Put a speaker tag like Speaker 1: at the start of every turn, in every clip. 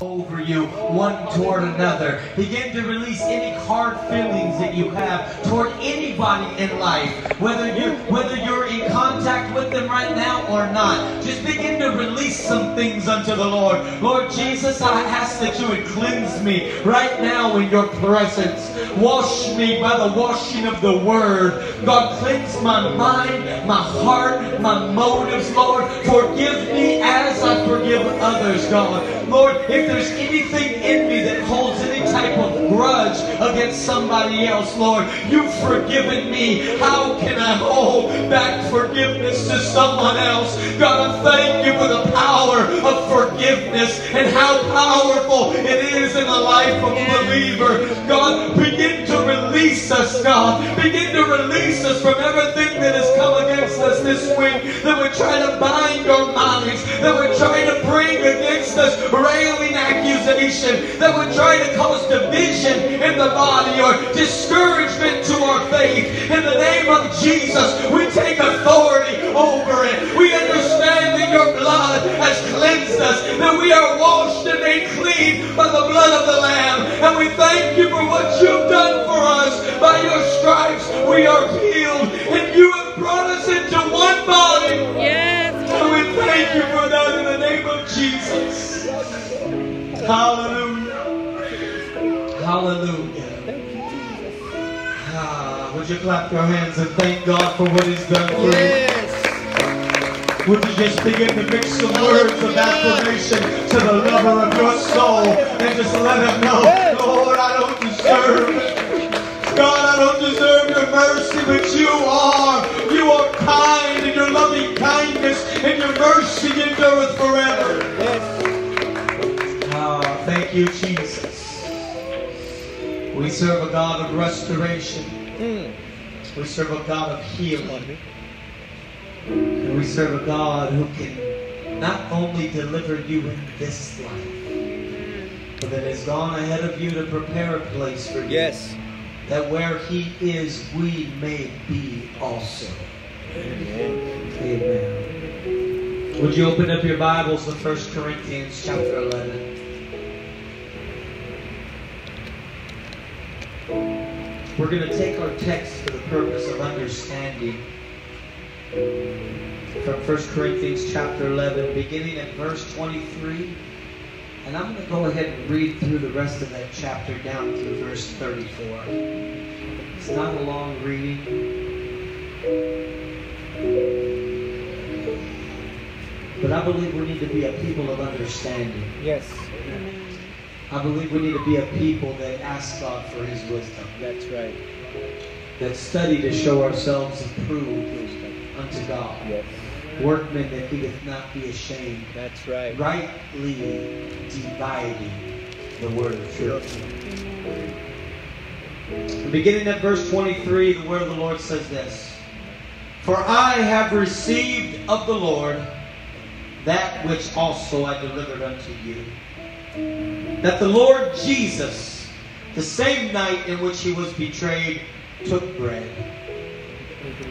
Speaker 1: over you one toward another. Begin to release any hard feelings that you have toward anybody in life, whether you whether you're contact with them right now or not. Just begin to release some things unto the Lord. Lord Jesus, I ask that you would cleanse me right now in your presence. Wash me by the washing of the word. God, cleanse my mind, my heart, my motives, Lord. Forgive me as I forgive others, God. Lord, if there's anything in me that holds any type of grudge against somebody else, Lord, you've forgiven me. How can I hold back forgiveness to someone else? God, I thank you for the power of forgiveness and how powerful it is in the life of a believer. God, begin to release us, God. Begin to release us from everything that has come against us this week that would try to bind our minds, that would try to bring against us railing accusation that would try to cause division in the body or discouragement to our faith. In the name of Jesus, we take authority over it. We understand that your blood has cleansed us, that we are washed and made clean by the blood of the Lamb. And we thank you for what you've done for us. By your stripes, we are healed, and you have brought us into one body.
Speaker 2: Yes.
Speaker 1: And we thank you for that in the name of Jesus. Hallelujah. Hallelujah. Would you clap your hands and thank God for what He's done for
Speaker 3: Yes.
Speaker 1: you? Would you just begin to mix some words of affirmation to the lover of your soul and just let him know, Lord, I don't deserve it. God, I don't deserve your mercy, but you are. You are kind, and your loving kindness and your mercy endureth forever. Ah, thank you, Jesus. We serve a God of restoration. We serve a God of healing. And we serve a God who can not only deliver you in this life, but that has gone ahead of you to prepare a place for you.
Speaker 3: Yes.
Speaker 1: That where He is, we may be also. Amen. Amen. Would you open up your Bibles to 1 Corinthians chapter 11? We're going to take our text for the purpose of understanding from 1 Corinthians chapter 11, beginning at verse 23. And I'm going to go ahead and read through the rest of that chapter down through verse 34. It's not a long reading. But I believe we need to be a people of understanding.
Speaker 3: Yes.
Speaker 1: I believe we need to be a people that ask God for His wisdom,
Speaker 3: That's right.
Speaker 1: that study to show ourselves approved unto God,
Speaker 3: Yes.
Speaker 1: workmen that needeth not be ashamed,
Speaker 3: That's right.
Speaker 1: rightly dividing the word of truth. Beginning at verse 23, the word of the Lord says this For I have received of the Lord that which also I delivered unto you. That the Lord Jesus, the same night in which he was betrayed, took bread.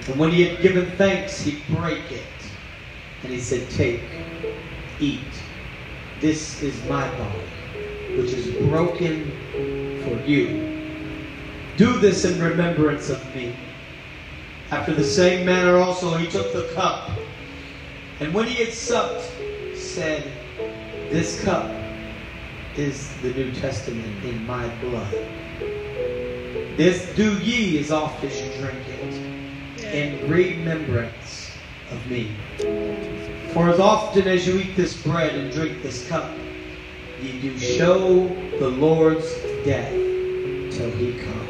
Speaker 1: And when he had given thanks, he brake it. And he said, Take, eat. This is my body, which is broken for you. Do this in remembrance of me. After the same manner also he took the cup. And when he had supped, said, This cup is the New Testament in my blood. This do ye as oft as you drink it, in remembrance of me. For as often as you eat this bread and drink this cup, ye do show the Lord's death till he come.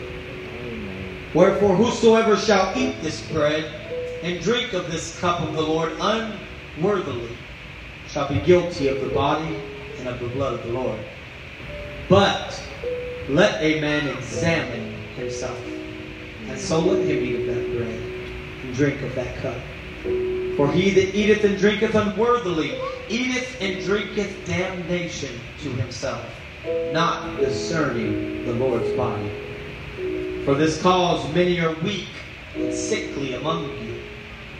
Speaker 1: Wherefore, whosoever shall eat this bread and drink of this cup of the Lord unworthily shall be guilty of the body and of the blood of the Lord. But let a man examine himself, and so let him eat of that bread and drink of that cup. For he that eateth and drinketh unworthily eateth and drinketh damnation to himself, not discerning the Lord's body. For this cause many are weak and sickly among you,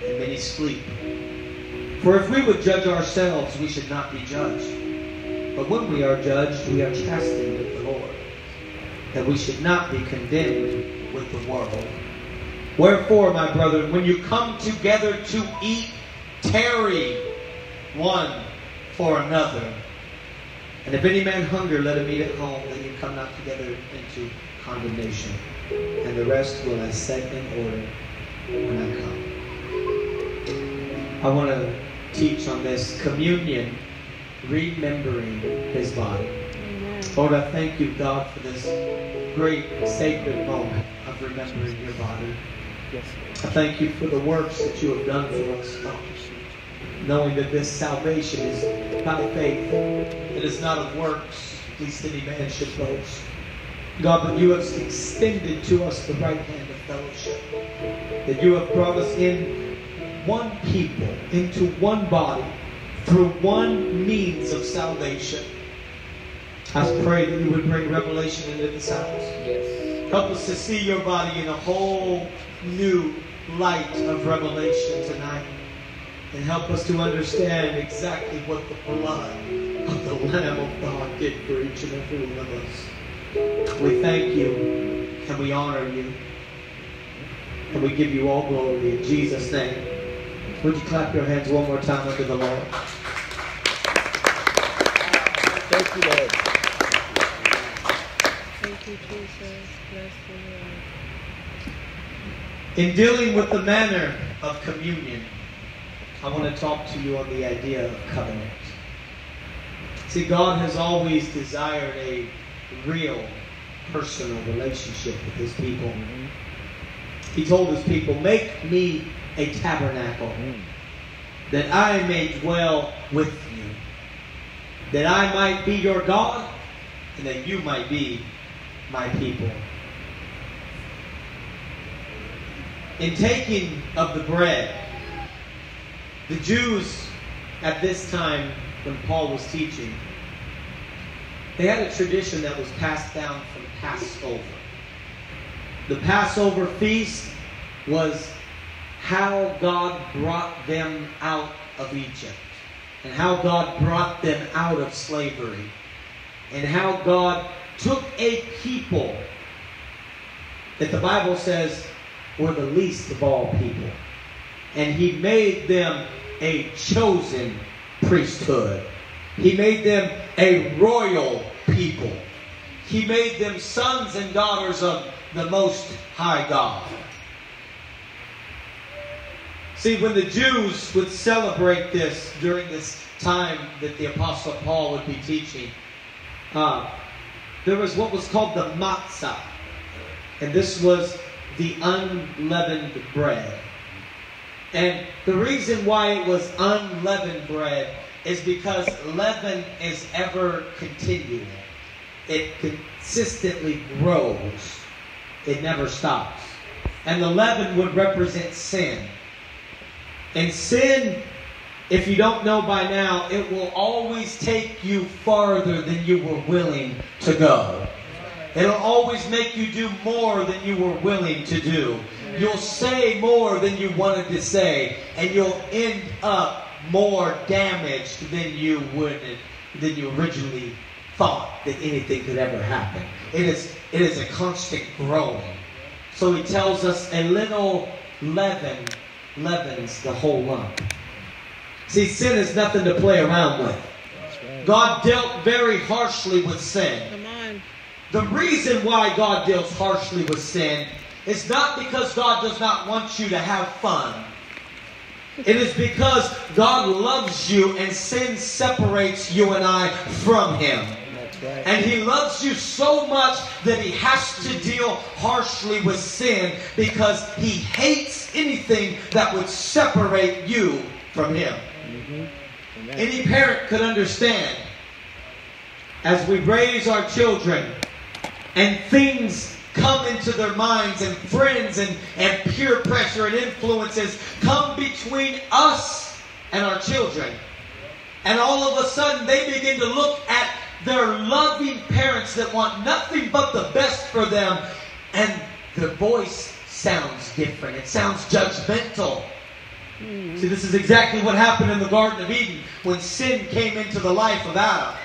Speaker 1: and many sleep. For if we would judge ourselves, we should not be judged. But when we are judged, we are chastened with the Lord, that we should not be condemned with the world. Wherefore, my brethren, when you come together to eat, tarry one for another. And if any man hunger, let him eat at home, that you come not together into condemnation. And the rest will I set in order when I come. I want to teach on this communion, remembering his body. Lord, I thank you, God, for this great sacred moment of remembering your body. I thank you for the works that you have done for us, God. Knowing that this salvation is by faith. It is not of works, least any man should boast. God, but you have extended to us the right hand of fellowship. That you have brought us in one people, into one body, through one means of salvation. I pray that you would bring revelation into this house. Yes. Help us to see your body in a whole new light of revelation tonight. And help us to understand exactly what the blood of the Lamb of God did for each and every one of us. We thank you and we honor you. And we give you all glory in Jesus' name. Would you clap your hands one more time unto the Lord?
Speaker 2: Thank you, Lord.
Speaker 3: Thank you, Jesus. Bless you, Lord.
Speaker 1: In dealing with the manner of communion, I want to talk to you on the idea of covenant. See, God has always desired a real personal relationship with his people. He told his people, Make me a tabernacle mm. that I may dwell with you, that I might be your God, and that you might be my people. In taking of the bread, the Jews at this time, when Paul was teaching, they had a tradition that was passed down from Passover. The Passover feast was how God brought them out of Egypt, and how God brought them out of slavery, and how God took a people that the Bible says were the least of all people. And he made them a chosen priesthood. He made them a royal people. He made them sons and daughters of the Most High God. See, when the Jews would celebrate this during this time that the Apostle Paul would be teaching, uh, there was what was called the matzah. And this was the unleavened bread. And the reason why it was unleavened bread is because leaven is ever continual. It consistently grows. It never stops. And the leaven would represent sin. And sin, if you don't know by now, it will always take you farther than you were willing to go. It'll always make you do more than you were willing to do. You'll say more than you wanted to say, and you'll end up more damaged than you would than you originally thought that anything could ever happen. It is it is a constant growing. So he tells us a little leaven leavens the whole lump. See, sin is nothing to play around with. God dealt very harshly with sin. The reason why God deals harshly with sin is not because God does not want you to have fun. It is because God loves you and sin separates you and I from Him. And He loves you so much that He has to deal harshly with sin because He hates anything that would separate you from Him. Mm-hmm. Any parent could understand as we raise our children and things come into their minds and friends and, and peer pressure and influences come between us and our children. And all of a sudden they begin to look at their loving parents that want nothing but the best for them and their voice sounds different. It sounds judgmental. Mm-hmm. See, this is exactly what happened in the Garden of Eden when sin came into the life of Adam.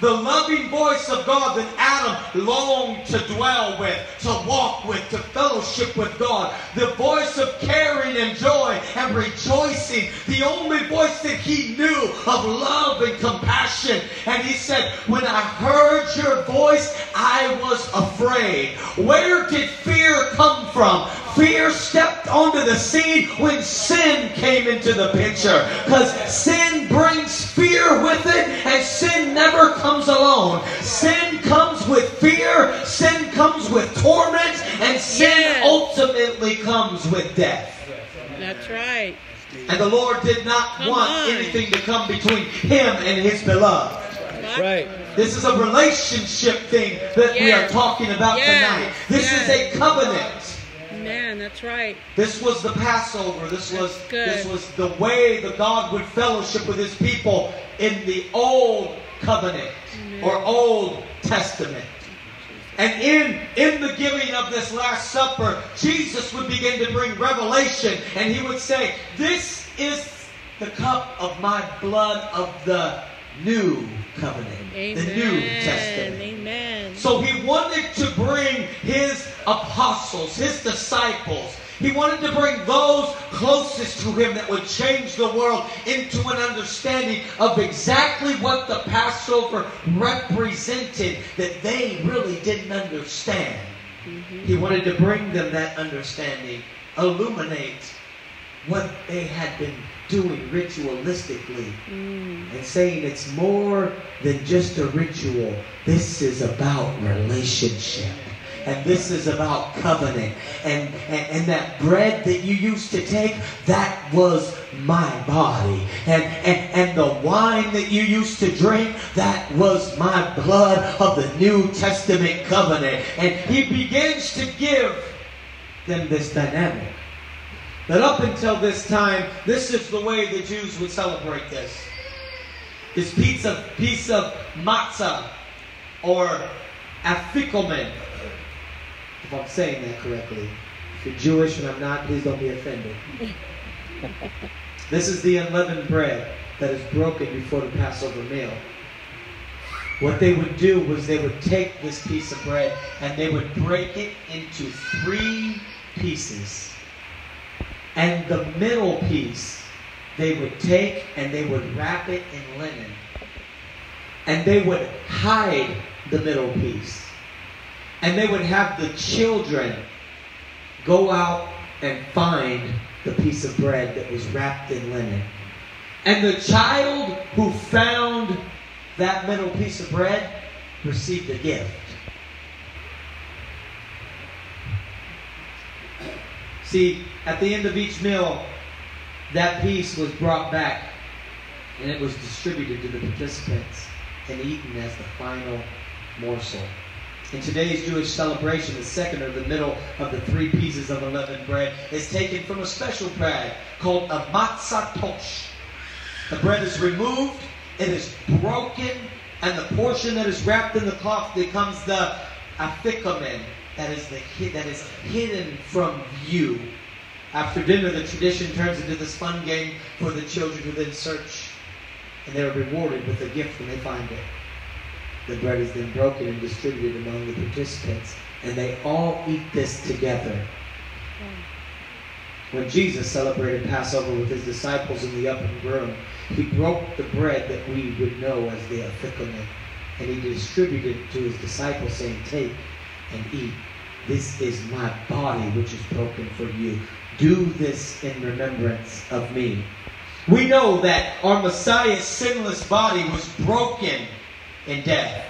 Speaker 1: The loving voice of God that Adam longed to dwell with, to walk with, to fellowship with God. The voice of caring and joy and rejoicing. The only voice that he knew of love and compassion. And he said, When I heard your voice, I was afraid. Where did fear come from? Fear stepped onto the scene when sin came into the picture. Because sin brings fear with it, and sin never comes alone. Sin comes with fear, sin comes with torment, and sin
Speaker 3: Yes.
Speaker 1: ultimately comes with death.
Speaker 3: That's right.
Speaker 1: And the Lord did not
Speaker 3: Come
Speaker 1: want
Speaker 3: on.
Speaker 1: anything to come between him and his beloved.
Speaker 2: Right.
Speaker 1: This is a relationship thing that we are talking about
Speaker 3: Yes.
Speaker 1: tonight. This
Speaker 3: Yes.
Speaker 1: is a covenant.
Speaker 3: Man, that's right.
Speaker 1: This was the Passover. This was
Speaker 3: good.
Speaker 1: this was the way that God would fellowship with his people in the old covenant or old testament. And in, in the giving of this Last Supper, Jesus would begin to bring revelation and he would say, This is the cup of my blood of the new covenant,
Speaker 3: Amen.
Speaker 1: the New Testament.
Speaker 3: Amen.
Speaker 1: So he wanted to apostles, his disciples. He wanted to bring those closest to him that would change the world into an understanding of exactly what the Passover represented that they really didn't understand. He wanted to bring them that understanding, illuminate what they had been doing ritualistically
Speaker 3: Mm.
Speaker 1: and saying it's more than just a ritual. This is about relationship. And this is about covenant. And, and, and that bread that you used to take, that was my body. And, and, and the wine that you used to drink, that was my blood of the New Testament covenant. And he begins to give them this dynamic. That up until this time, this is the way the Jews would celebrate this. This piece of piece of matzah or afikomen, if I'm saying that correctly. If you're Jewish and I'm not, please don't be offended. This is the unleavened bread that is broken before the Passover meal. What they would do was they would take this piece of bread and they would break it into three pieces. And the middle piece they would take and they would wrap it in linen. And they would hide the middle piece. And they would have the children go out and find the piece of bread that was wrapped in linen. And the child who found that middle piece of bread received a gift. See, at the end of each meal, that piece was brought back and it was distributed to the participants and eaten as the final morsel. In today's Jewish celebration, the second or the middle of the three pieces of unleavened bread is taken from a special bread called a matzah tosh. The bread is removed, it is broken, and the portion that is wrapped in the cloth becomes the afikomen, that is, the, that is hidden from view. After dinner, the tradition turns into this fun game for the children who then search, and they are rewarded with a gift when they find it. The bread is then broken and distributed among the participants, and they all eat this together. When Jesus celebrated Passover with his disciples in the upper room, he broke the bread that we would know as the afikomen, and he distributed it to his disciples, saying, Take and eat. This is my body, which is broken for you. Do this in remembrance of me. We know that our Messiah's sinless body was broken in death,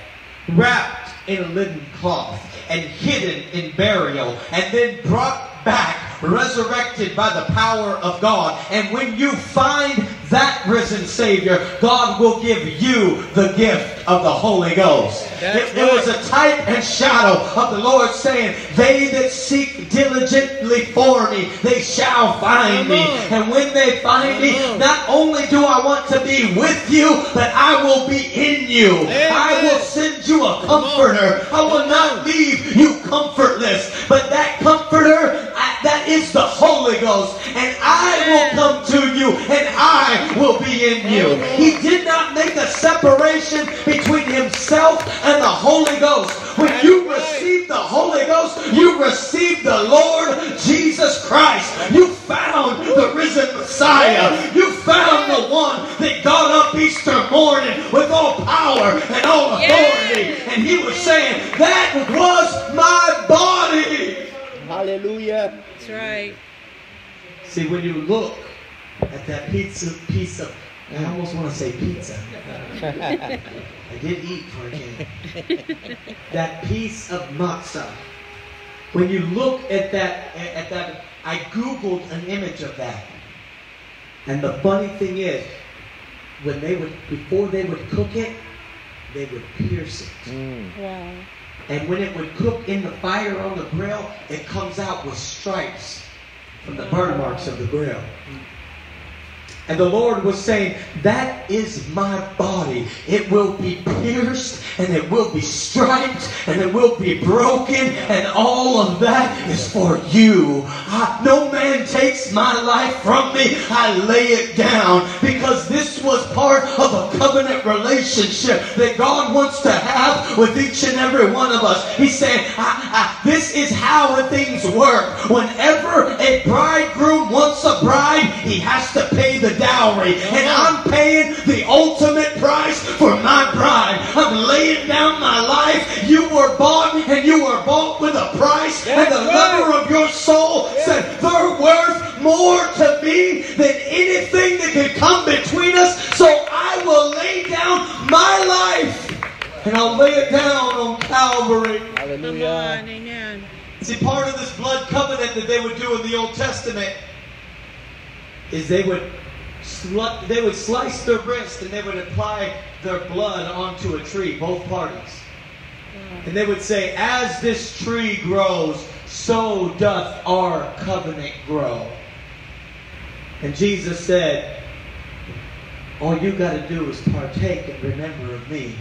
Speaker 1: wrapped in a linen cloth, and hidden in burial, and then brought back, resurrected by the power of God. And when you find that risen Savior, God will give you the gift of the Holy Ghost. It, it was a type and shadow of the Lord saying, They that seek diligently for me, they shall find me. And when they find me, not only do I want to be with you, but I will be in you. I will send you a comforter. I will not leave you comfortless. But that comforter, I, that is the Holy Ghost. And I will come to you and I will be in you. He did not make a separation between himself and the Holy Ghost. When you receive the Holy Ghost, you receive the Lord Jesus Christ. You found the risen Messiah. You found the one that got up Easter morning with all power and all authority. And he was saying, That was my body.
Speaker 2: Hallelujah.
Speaker 3: That's right.
Speaker 1: See, when you look at that pizza piece of, I almost want to say pizza. I did eat for a change. that piece of matzah. When you look at that, at that, I googled an image of that. And the funny thing is, when they would, before they would cook it, they would pierce it.
Speaker 2: Mm.
Speaker 3: Wow.
Speaker 1: And when it would cook in the fire on the grill, it comes out with stripes from the burn marks of the grill. And the Lord was saying, That is my body. It will be pierced and it will be striped and it will be broken, and all of that is for you. I- no man takes my life from me. I lay it down because this was part of a covenant relationship that God wants to have with each and every one of us. He's saying, I, I, This is how things work. Whenever a bridegroom wants a bride, he has to pay the dowry. And I'm paying the ultimate price for my bride. I'm laying down my life. You were bought and you were bought with a price. and the
Speaker 2: That's right.
Speaker 1: lover of your soul said, They're worth more to me than anything that could come between us. So I will lay down my life. And I'll lay it down on Calvary.
Speaker 3: Come on.
Speaker 2: Hallelujah.
Speaker 3: Amen.
Speaker 1: See, part of this blood covenant that they would do in the Old Testament is they would sli- they would slice their wrist and they would apply their blood onto a tree, both parties. And they would say, As this tree grows, so doth our covenant grow. And Jesus said, All you got to do is partake and remember of me.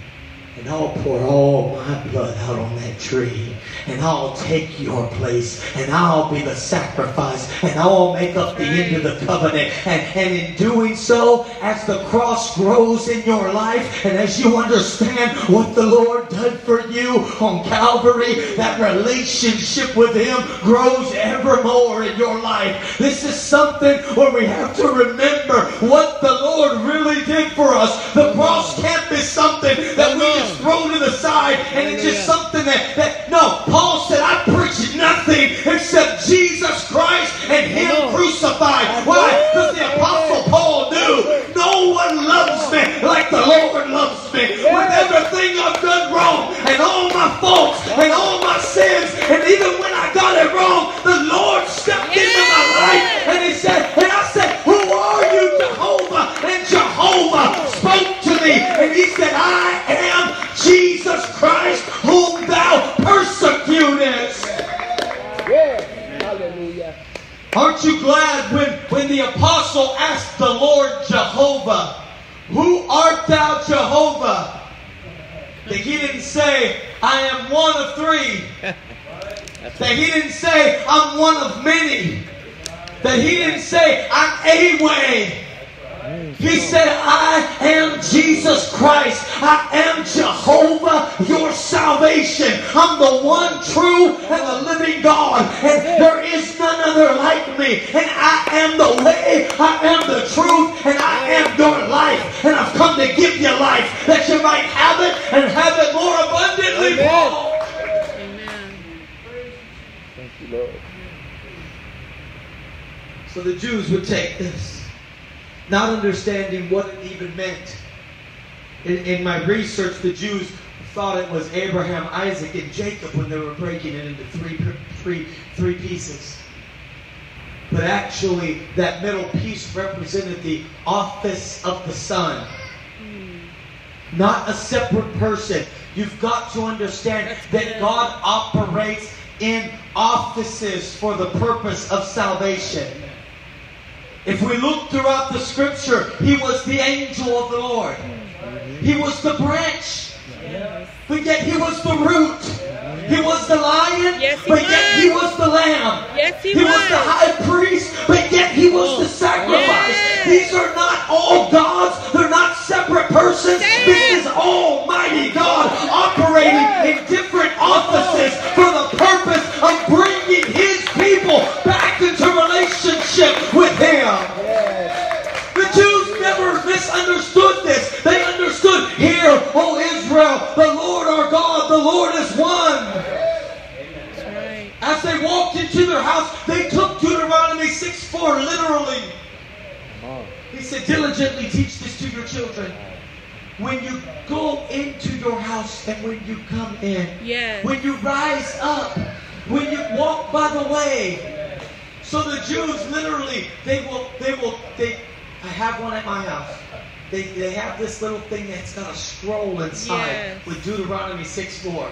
Speaker 1: And I'll pour all my blood out on that tree. And I'll take your place. And I'll be the sacrifice. And I'll make up the end of the covenant. And, and in doing so, as the cross grows in your life, and as you understand what the Lord did for you on Calvary, that relationship with Him grows ever more in your life. This is something where we have to remember what the Lord really did for us. The cross can't be something that we just throw to the side and it's just something that, that no, Paul said, I preach nothing except Jesus Christ and Him crucified. Why? Because the Apostle Paul knew no one loves me like the Lord loves me. With everything I've done wrong and all my faults and all my sins, and even when I got it wrong, the Lord stepped into my life and He said, and I said, Who are you, Jehovah? And Jehovah spoke to me and He said, I Jesus Christ, whom thou persecutest.
Speaker 2: Yeah. Hallelujah.
Speaker 1: Aren't you glad when, when the apostle asked the Lord Jehovah, Who art thou, Jehovah? That he didn't say, I am one of three. That he didn't say, I'm one of many. That he didn't say, I'm a way. He said, I am Jesus Christ. I am salvation. I'm the one true and the living God. And there is none other like me. And I am the way, I am the truth, and I am your life. And I've come to give you life that you might have it and have it more abundantly.
Speaker 2: Amen.
Speaker 1: Paul.
Speaker 3: Amen.
Speaker 2: Thank you, Lord.
Speaker 1: So the Jews would take this, not understanding what it even meant. In, in my research, the Jews thought it was Abraham, Isaac, and Jacob when they were breaking it into three, three, three pieces. But actually, that middle piece represented the office of the Son. Not a separate person. You've got to understand that God operates in offices for the purpose of salvation. If we look throughout the scripture, he was the angel of the Lord. He was the branch. But yet he was the root. He was the lion,
Speaker 3: yes,
Speaker 1: but
Speaker 3: was.
Speaker 1: yet he was the lamb.
Speaker 3: Yes, he, he
Speaker 1: was.
Speaker 3: was.
Speaker 1: the high priest, but yet he was oh. the sacrifice.
Speaker 3: Yes.
Speaker 1: These are not all gods. They're not separate persons.
Speaker 3: Yes.
Speaker 1: This is Almighty God operating in different offices for the purpose of bringing his people back into relationship with him. The Jews never misunderstood this. They understood here, oh, our God, the Lord is one. As they walked into their house, they took Deuteronomy 6 4 literally. He said, diligently teach this to your children. When you go into your house and when you come in,
Speaker 3: Yes.
Speaker 1: when you rise up, when you walk by the way. So the Jews literally, they will, they will, they, I have one at my house. They, they have this little thing that's got a scroll inside
Speaker 3: Yes.
Speaker 1: with Deuteronomy 6 4.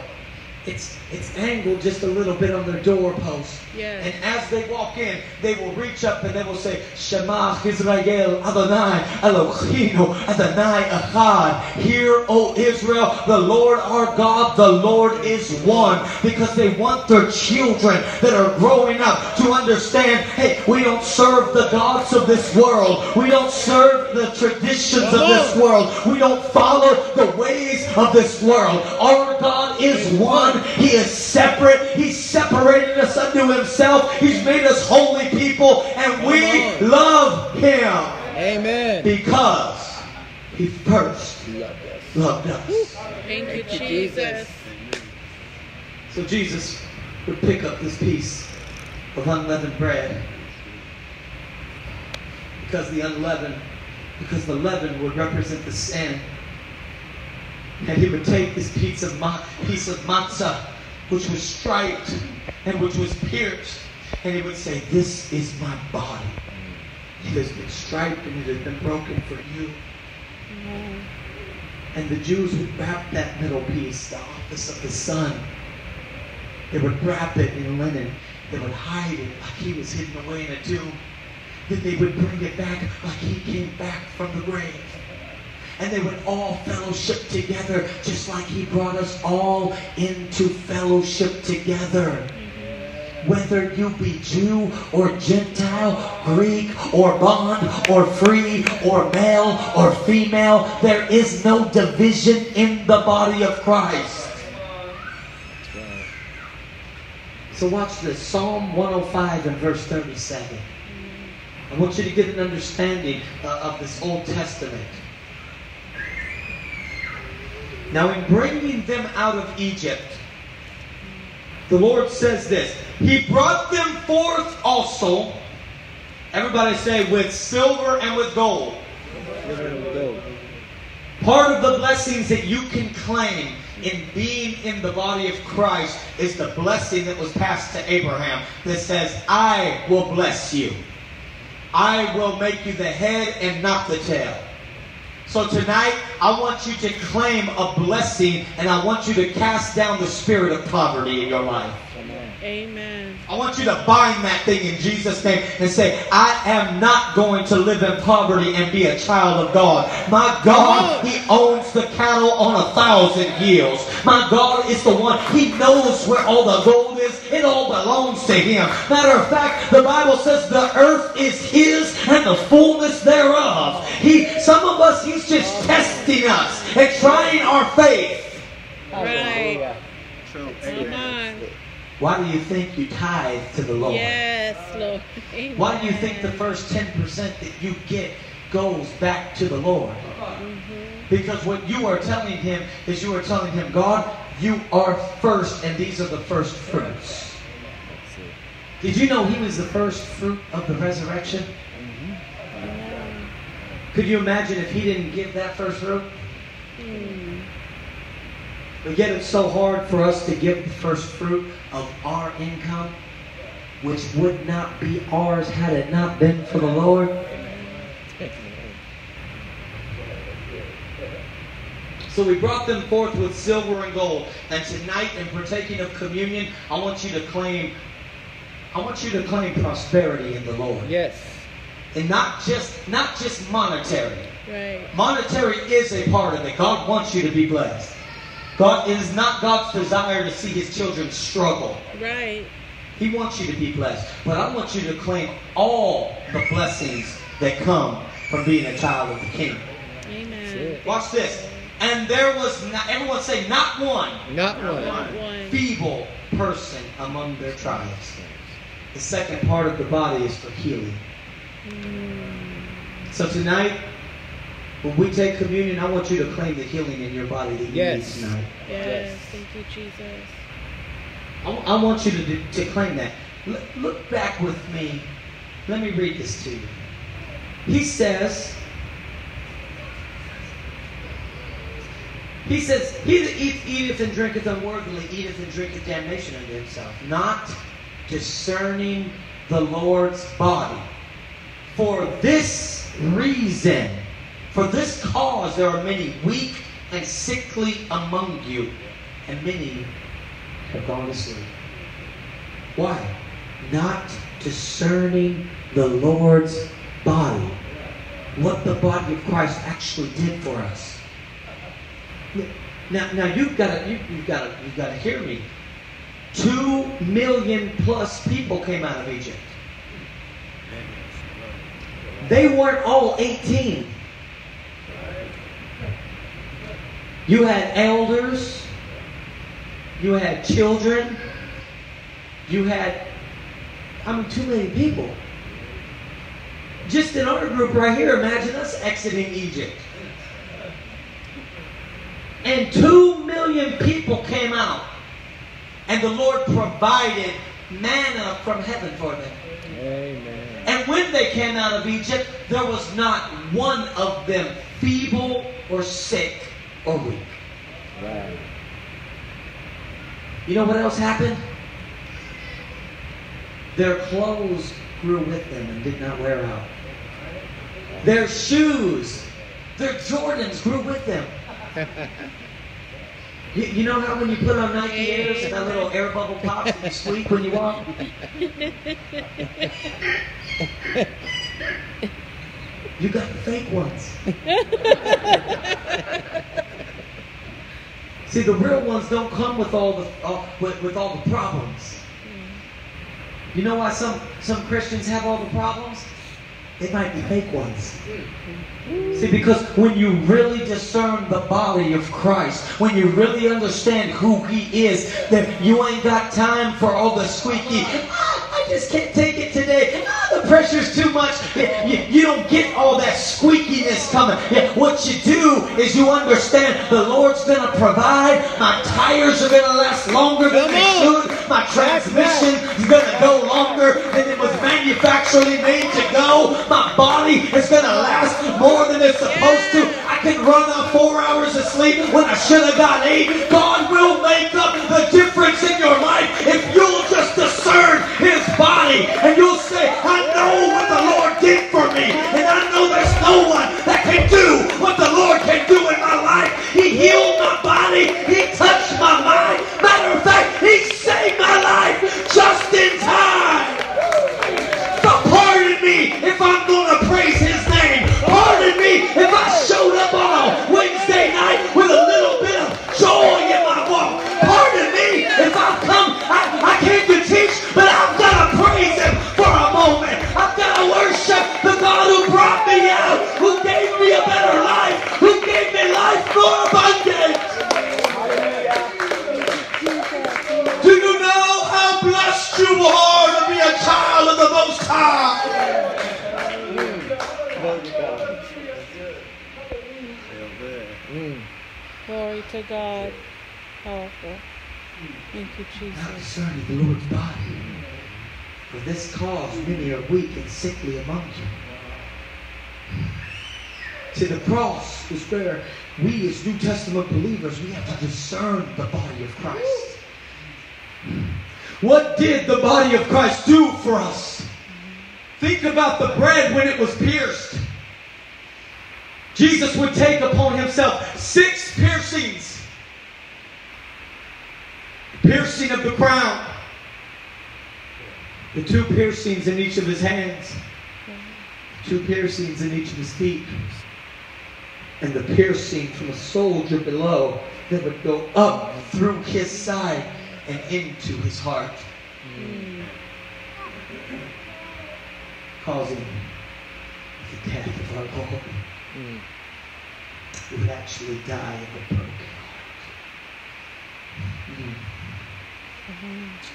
Speaker 1: It's, it's angled just a little bit on their doorpost. And as they walk in, they will reach up and they will say, Shema Israel Adonai Eloheinu Adonai Echad. Hear, O Israel, the Lord our God, the Lord is one. Because they want their children that are growing up to understand, hey, we don't serve the gods of this world. We don't serve the traditions of this world. We don't follow the ways of this world. Our God is one. He is separate. He's separated us unto himself. He's made us holy people, and we love him
Speaker 2: Amen.
Speaker 1: because he first
Speaker 2: Love us.
Speaker 1: loved us.
Speaker 3: Thank
Speaker 2: Thank you,
Speaker 3: Jesus.
Speaker 1: So Jesus would pick up this piece of unleavened bread because the unleavened, because the leaven would represent the sin. And he would take this piece of ma- piece of matzah, which was striped and which was pierced, and he would say, "This is my body. It has been striped and it has been broken for you." And the Jews would wrap that middle piece, the office of the Son. They would wrap it in linen. They would hide it like he was hidden away in a tomb. Then they would bring it back like he came back from the grave. And they would all fellowship together just like he brought us all into fellowship together. Whether you be Jew or Gentile, Greek or bond or free or male or female, there is no division in the body of Christ. So watch this Psalm 105 and verse 37. I want you to get an understanding uh, of this Old Testament. Now, in bringing them out of Egypt, the Lord says this He brought them forth also, everybody say, with silver and with gold. Part of the blessings that you can claim in being in the body of Christ is the blessing that was passed to Abraham that says, I will bless you. I will make you the head and not the tail. So tonight, I want you to claim a blessing and I want you to cast down the spirit of poverty in your life.
Speaker 2: Come on.
Speaker 3: Amen.
Speaker 1: I want you to bind that thing in Jesus' name and say, I am not going to live in poverty and be a child of God. My God, He owns the cattle on a thousand hills. My God is the one, He knows where all the gold is. It all belongs to Him. Matter of fact, the Bible says the earth is His and the fullness thereof. He, some of us, He's just testing us and trying our faith.
Speaker 3: Right.
Speaker 2: Hallelujah.
Speaker 3: Come on.
Speaker 1: Why do you think you tithe to the Lord?
Speaker 3: Yes, Lord. Amen.
Speaker 1: Why do you think the first 10% that you get goes back to the Lord? Because what you are telling him is you are telling him, God, you are first, and these are the first fruits. Did you know he was the first fruit of the resurrection? Could you imagine if he didn't give that first fruit?
Speaker 3: Mm.
Speaker 1: But yet it's so hard for us to give the first fruit of our income, which would not be ours had it not been for the Lord. So we brought them forth with silver and gold. And tonight, in partaking of communion, I want you to claim, I want you to claim prosperity in the Lord.
Speaker 2: Yes.
Speaker 1: And not just not just monetary.
Speaker 3: Right.
Speaker 1: Monetary is a part of it. God wants you to be blessed. God it is not God's desire to see his children struggle.
Speaker 3: Right.
Speaker 1: He wants you to be blessed. But I want you to claim all the blessings that come from being a child of the king.
Speaker 3: Amen.
Speaker 1: Watch this. And there was not everyone say not one
Speaker 2: Not one.
Speaker 3: Not one.
Speaker 1: feeble person among their tribes. The second part of the body is for healing.
Speaker 3: Mm.
Speaker 1: So tonight, When we take communion, I want you to claim the healing in your body that you
Speaker 2: Yes.
Speaker 1: need tonight.
Speaker 3: Yes. Thank you, Jesus.
Speaker 1: I, I want you to, to claim that. Look, look back with me. Let me read this to you. He says, He says, He that eats, eateth and drinketh unworthily eateth and drinketh damnation unto himself, not discerning the Lord's body. For this reason, for this cause, there are many weak and sickly among you, and many have gone asleep. Why? Not discerning the Lord's body. What the body of Christ actually did for us. Now, now you've got to you, you've got to you've got to hear me. Two million plus people came out of Egypt. They weren't all 18. You had elders, you had children, you had, I mean, too many people. Just in our group right here, imagine us exiting Egypt. And two million people came out. And the Lord provided manna from heaven for them.
Speaker 2: Amen.
Speaker 1: And when they came out of Egypt, there was not one of them feeble or sick or weak.
Speaker 2: Right.
Speaker 1: You know what else happened? Their clothes grew with them and did not wear out. Their shoes, their Jordans grew with them. You, you know how when you put on Nike Airs and that little air bubble pops and you squeak when you walk? You got the fake ones. See, the real ones don't come with all the all, with, with all the problems. You know why some some Christians have all the problems? They might be fake ones. See, because when you really discern the body of Christ, when you really understand who He is, then you ain't got time for all the squeaky. "Ah, I just can't take today. Ah, the pressure's too much. You, you don't get all that squeakiness coming. What you do is you understand the Lord's going to provide. My tires are going to last longer than they should. My transmission is going to go longer than it was manufacturally made to go. My body is going to last more than it's supposed to. I can run on four hours of sleep when I should have got eight. God will make up the difference sickly among you. See, the cross is where we as New Testament believers, we have to discern the body of Christ. What did the body of Christ do for us? Think about the bread when it was pierced. Jesus would take upon himself six piercings. Piercing of the crown. The two piercings in each of his hands. Two piercings in each of his feet. And the piercing from a soldier below that would go up through his side and into his heart. Causing the death of our Lord.
Speaker 2: Mm.
Speaker 1: who would actually die of a broken heart. Mm.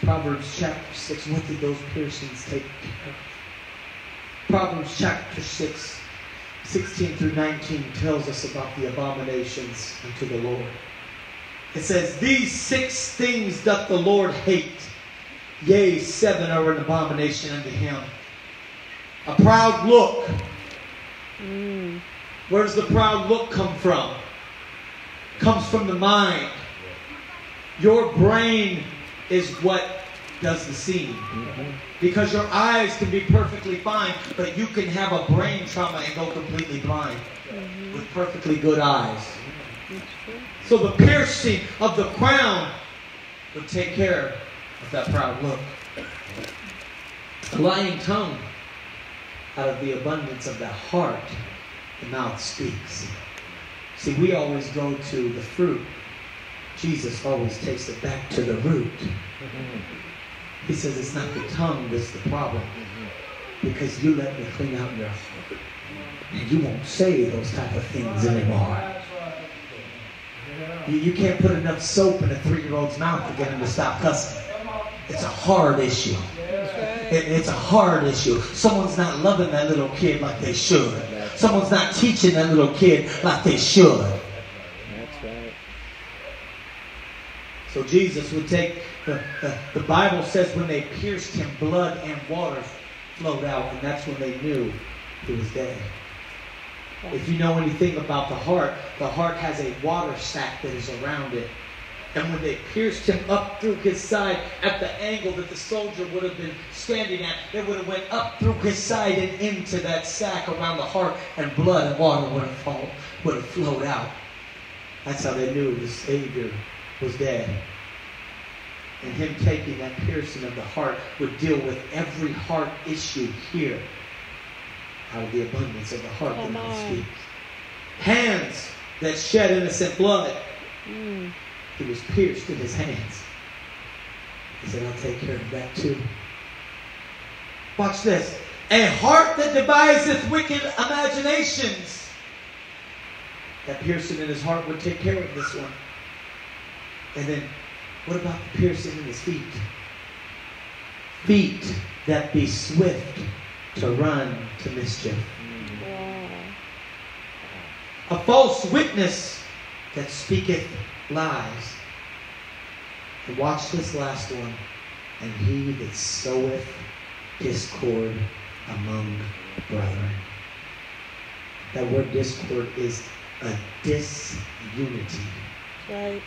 Speaker 1: Proverbs chapter 6, what did those piercings take care of? Proverbs chapter 6, 16 through 19 tells us about the abominations unto the Lord. It says, These six things doth the Lord hate. Yea, seven are an abomination unto him. A proud look.
Speaker 3: Mm.
Speaker 1: Where does the proud look come from? Comes from the mind. Your brain is what does the seeing. Because your eyes can be perfectly fine, but you can have a brain trauma and go completely blind
Speaker 3: Mhm.
Speaker 1: with perfectly good eyes. So the piercing of the crown would take care of that proud look. A lying tongue, out of the abundance of the heart, the mouth speaks. See, we always go to the fruit. Jesus always takes it back to the root. Mm-hmm. He says it's not the tongue that's the problem. Mm-hmm. Because you let me clean out your heart. And you won't say those type of things anymore. You, you can't put enough soap in a three-year-old's mouth to get him to stop cussing. It's a hard issue. It, it's a hard issue. Someone's not loving that little kid like they should. Someone's not teaching that little kid like they should.
Speaker 2: That's right.
Speaker 1: So Jesus would take the, the, the Bible says when they pierced him, blood and water flowed out, and that's when they knew he was dead. If you know anything about the heart, the heart has a water sac that is around it. And when they pierced him up through his side at the angle that the soldier would have been standing at, they would have went up through his side and into that sac around the heart, and blood and water would have fall, would have flowed out. That's how they knew the Savior was dead. And him taking that piercing of the heart would deal with every heart issue here. Out of the abundance of the heart that
Speaker 3: Come on.
Speaker 1: speaks. Hands that shed innocent blood.
Speaker 3: Mm.
Speaker 1: He was pierced in his hands. He said, I'll take care of that too. Watch this. A heart that deviseth wicked imaginations. That piercing in his heart would take care of this one. And then, what about the piercing in his feet? Feet that be swift to run to mischief. A false witness that speaketh lies. And watch this last one. And he that soweth discord among brethren. That word discord is a disunity.
Speaker 3: Right.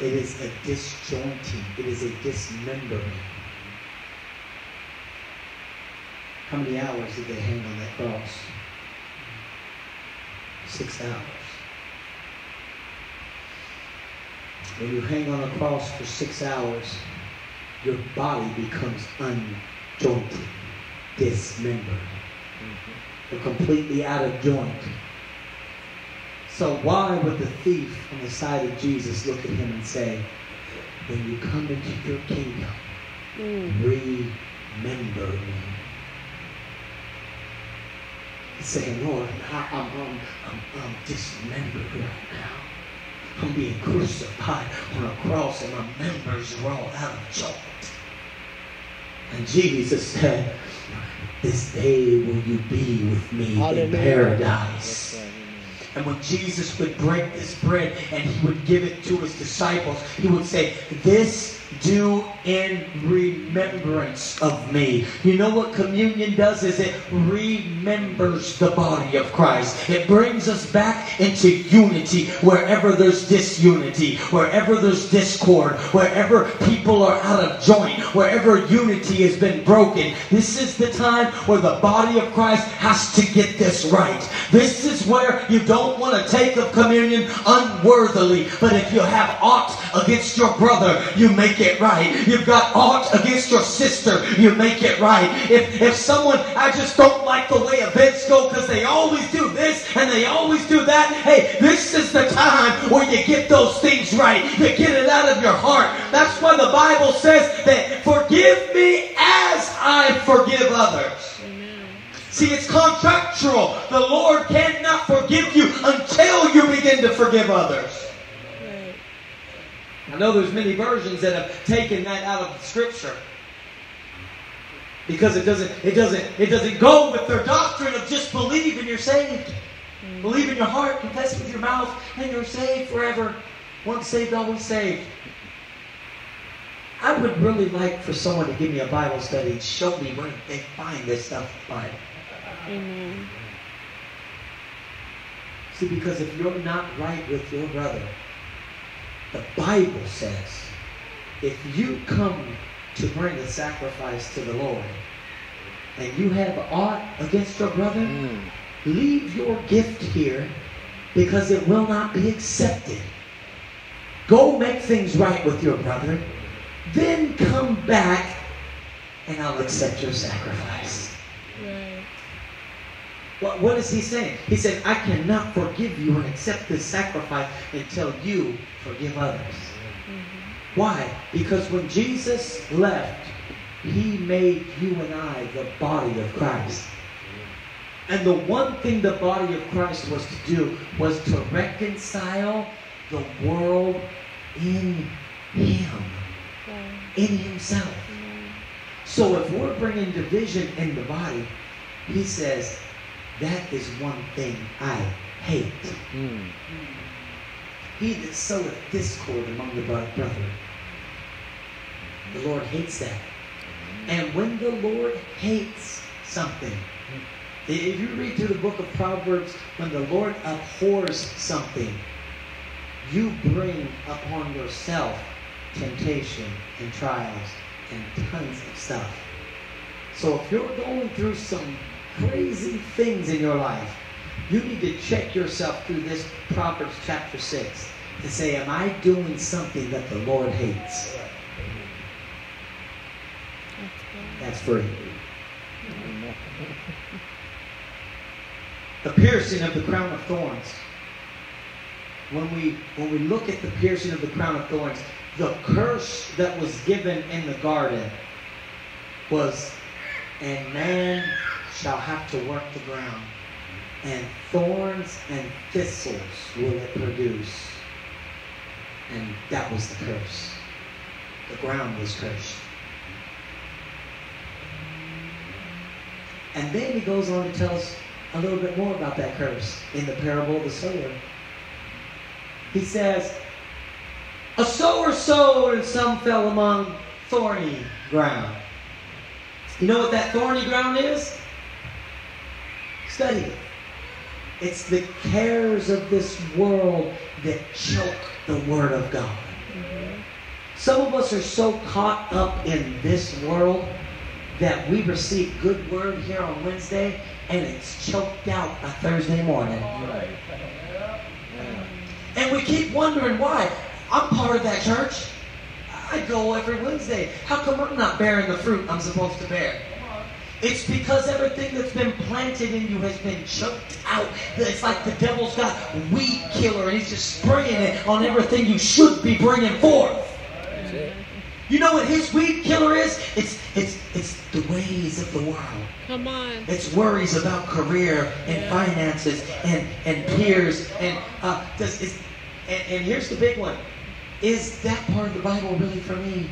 Speaker 1: It is a disjointing. It is a dismembering. How many hours did they hang on that cross? Six hours. When you hang on a cross for six hours, your body becomes unjointed, dismembered. Mm-hmm. You're completely out of joint. So why would the thief on the side of Jesus look at him and say, when you come into your kingdom,
Speaker 3: Mm.
Speaker 1: remember me? He's saying, Lord, I, I'm, I'm, I'm, I'm dismembered right now. I'm being crucified on a cross and my members are all out of joint. And Jesus said, this day will you be with me in
Speaker 2: Hallelujah.
Speaker 1: paradise. And when Jesus would break this bread and he would give it to his disciples, he would say, This do in remembrance of me. You know what communion does is it remembers the body of Christ. It brings us back into unity wherever there's disunity, wherever there's discord, wherever people are out of joint, wherever unity has been broken. This is the time where the body of Christ has to get this right. This is where you don't want to take of communion unworthily, but if you have aught against your brother, you make it right. You've got aught against your sister, you make it right. If if someone I just don't like the way events go because they always do this and they always do that. Hey, this is the time where you get those things right. You get it out of your heart. That's why the Bible says that forgive me as I forgive others. See, it's contractual. The Lord cannot forgive you until you begin to forgive others. I know there's many versions that have taken that out of the Scripture because it doesn't, it doesn't, it doesn't go with their doctrine of just believe and you're saved.
Speaker 3: Mm.
Speaker 1: Believe in your heart, confess with your mouth, and you're saved forever. Once saved, always saved. I would really like for someone to give me a Bible study and show me where they find this stuff in the Bible.
Speaker 3: Amen.
Speaker 1: See, because if you're not right with your brother, the Bible says if you come to bring a sacrifice to the Lord and you have aught against your brother,
Speaker 2: Mm.
Speaker 1: leave your gift here because it will not be accepted. Go make things right with your brother, then come back and I'll accept your sacrifice. What, what is he saying? He said, I cannot forgive you and accept this sacrifice until you forgive others.
Speaker 3: Mhm.
Speaker 1: Why? Because when Jesus left, he made you and I the body of Christ. And the one thing the body of Christ was to do was to reconcile the world in him, in himself.
Speaker 3: Amen.
Speaker 1: So if we're bringing division in the body, he says, that is one thing I hate.
Speaker 2: Mm.
Speaker 1: He that soweth discord among the brethren. The Lord hates that. And when the Lord hates something, if you read through the book of Proverbs, when the Lord abhors something, you bring upon yourself temptation and trials and tons of stuff. So if you're going through some crazy things in your life, you need to check yourself through this Proverbs chapter 6 to say, Am I doing something that the Lord hates?
Speaker 3: That's
Speaker 1: free. The piercing of the crown of thorns. When we when we look at the piercing of the crown of thorns, the curse that was given in the garden was, and man shall have to work the ground, and thorns and thistles will it produce. And that was the curse. The ground was cursed. And then he goes on to tell us a little bit more about that curse in the parable of the sower. He says, A sower sowed, and some fell among thorny ground. You know what that thorny ground is? Study it. It's the cares of this world that choke the Word of God.
Speaker 3: Mhm.
Speaker 1: Some of us are so caught up in this world that we receive good word here on Wednesday and it's choked out by Thursday morning. And we keep wondering why. I'm part of that church. I go every Wednesday. How come I'm not bearing the fruit I'm supposed to bear? It's because everything that's been planted in you has been choked out. It's like the devil's got weed killer and he's just spraying it on everything you should be bringing forth. You know what his weed killer is? It's it's it's the ways of the world.
Speaker 3: Come on.
Speaker 1: It's worries about career and
Speaker 3: Yeah.
Speaker 1: finances and and peers and uh, does is and, and here's the big one: is that part of the Bible really for me?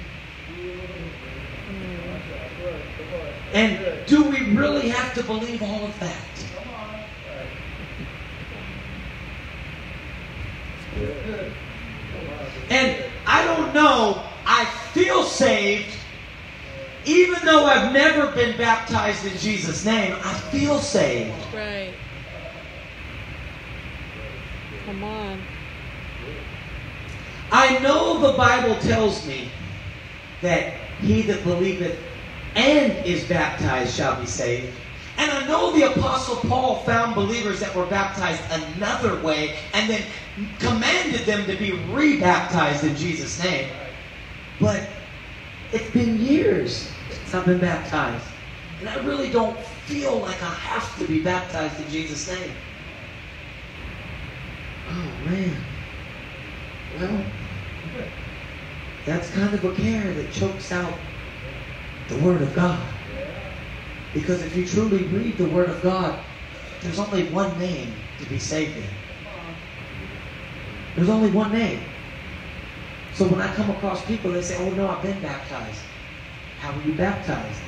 Speaker 1: And do we really have to believe all of that? And I don't know. I feel saved. Even though I've never been baptized in Jesus' name, I feel saved.
Speaker 3: Right. Come on.
Speaker 1: I know the Bible tells me that he that believeth and is baptized shall be saved. And I know the Apostle Paul found believers that were baptized another way and then commanded them to be rebaptized in Jesus' name. But it's been years since I've been baptized. And I really don't feel like I have to be baptized in Jesus' name. Oh, man. Well, that's kind of a care that chokes out the Word of God. Because if you truly read the Word of God, there's only one name to be saved in. There's only one name. So when I come across people, they say, Oh, no, I've been baptized. How were you baptized?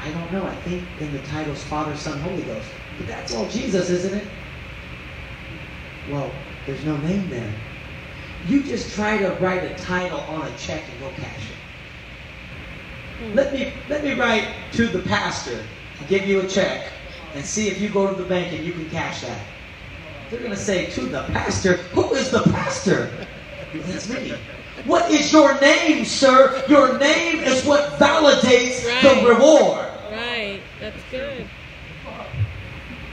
Speaker 1: I don't know. I think in the titles Father, Son, Holy Ghost. But that's all Jesus, isn't it? Well, there's no name there. You just try to write a title on a check and go cash it. Let me let me write to the pastor, give you a check, and see if you go to the bank and you can cash that. They're gonna say to the pastor, who is the pastor? That's me. What is your name, sir? Your name is what validates
Speaker 3: Right.
Speaker 1: the reward.
Speaker 3: Right. That's good.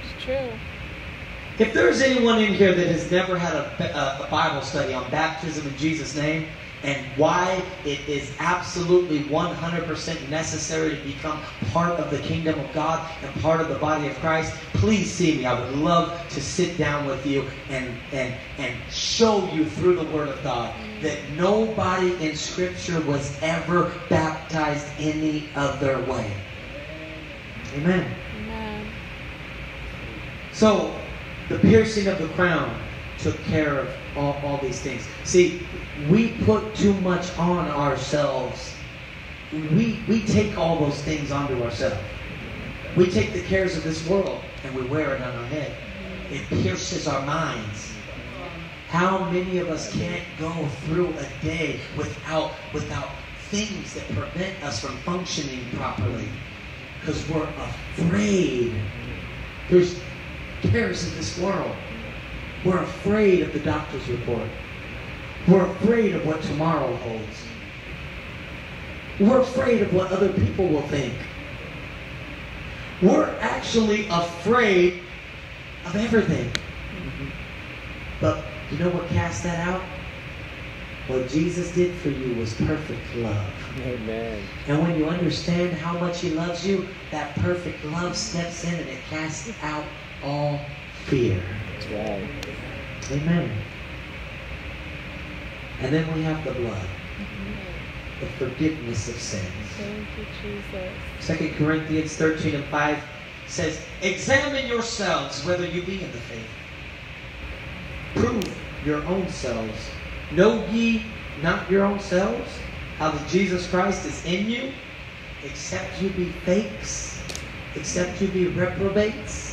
Speaker 3: It's true.
Speaker 1: If there's anyone in here that has never had a, a, a Bible study on baptism in Jesus' name and why it is absolutely 100% necessary to become part of the kingdom of God and part of the body of Christ, please see me. I would love to sit down with you and, and, and show you through the Word of God that nobody in Scripture was ever baptized any other way. Amen.
Speaker 3: Amen.
Speaker 1: So, the piercing of the crown took care of all, all these things. See, we put too much on ourselves. We, we take all those things onto ourselves. We take the cares of this world and we wear it on our head. It pierces our minds. How many of us can't go through a day without, without things that prevent us from functioning properly? Because we're afraid. There's cares in this world. We're afraid of the doctor's report. We're afraid of what tomorrow holds. We're afraid of what other people will think. We're actually afraid of everything. But you know what cast that out? What Jesus did for you was perfect love.
Speaker 2: Amen.
Speaker 1: And when you understand how much He loves you, that perfect love steps in and it casts out all fear.
Speaker 2: That's right.
Speaker 1: Amen. And then we have the blood, the forgiveness of sins.
Speaker 3: Thank you, Jesus.
Speaker 1: 2 Corinthians 13 and 5 says, Examine yourselves whether you be in the faith. Prove your own selves. Know ye not your own selves how that Jesus Christ is in you, except you be fakes, except you be reprobates.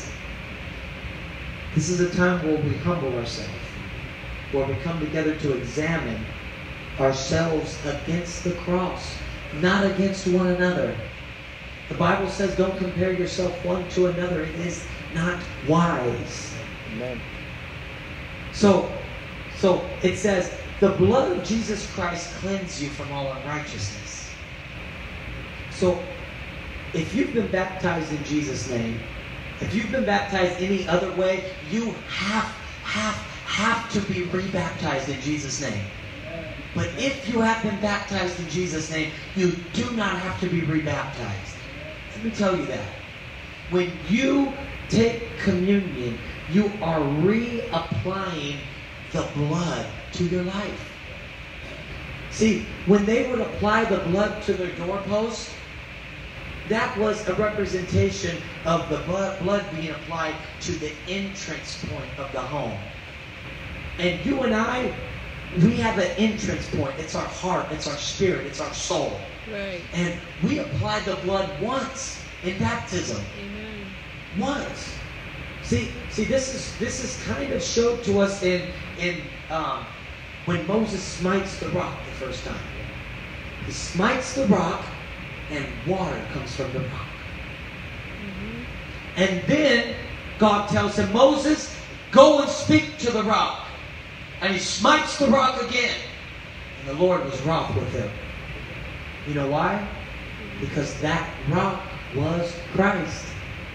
Speaker 1: This is a time where we humble ourselves, where we come together to examine ourselves against the cross, not against one another. The Bible says, don't compare yourself one to another. It is not wise.
Speaker 2: Amen.
Speaker 1: So, so it says, the blood of Jesus Christ cleanse you from all unrighteousness. So, if you've been baptized in Jesus' name, if you've been baptized any other way, you have, have, have to be rebaptized in Jesus' name. But if you have been baptized in Jesus' name, you do not have to be rebaptized. Let me tell you that. When you take communion, you are reapplying the blood to your life. See, when they would apply the blood to their doorpost, that was a representation of the blood, blood being applied to the entrance point of the home. And you and I, we have an entrance point. It's our heart, it's our spirit, it's our soul.
Speaker 3: Right.
Speaker 1: And we apply the blood once in baptism.
Speaker 3: Amen.
Speaker 1: Once. See, see, this is this is kind of showed to us in in um, when Moses smites the rock the first time. He smites the rock, and water comes from the rock.
Speaker 3: hmm
Speaker 1: And then God tells him, Moses, go and speak to the rock. And he smites the rock again. And the Lord was wroth with him. You know why? Because that rock was Christ.